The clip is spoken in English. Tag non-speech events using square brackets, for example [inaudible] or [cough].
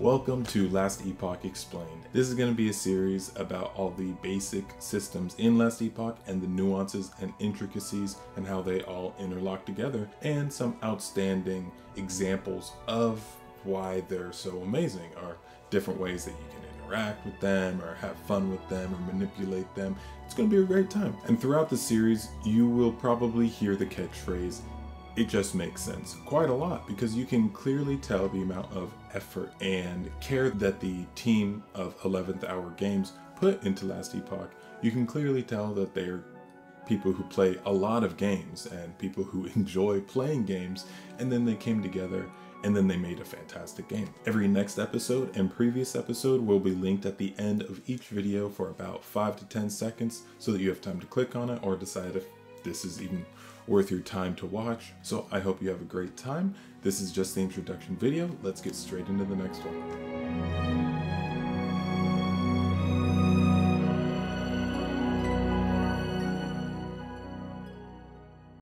Welcome to Last Epoch Explained. This is going to be a series about all the basic systems in Last Epoch and the nuances and intricacies and how they all interlock together, and some outstanding examples of why they're so amazing, or different ways that you can interact with them, or have fun with them, or manipulate them. It's going to be a great time. And throughout the series, you will probably hear the catchphrase it just makes sense quite a lot because you can clearly tell the amount of effort and care that the team of 11th Hour Games put into Last Epoch. You can clearly tell that they're people who play a lot of games and people who [laughs] enjoy playing games, and then they came together and then they made a fantastic game. Every next episode and previous episode will be linked at the end of each video for about 5 to 10 seconds so that you have time to click on it or decide if this is even worth your time to watch. So I hope you have a great time. This is just the introduction video. Let's get straight into the next one.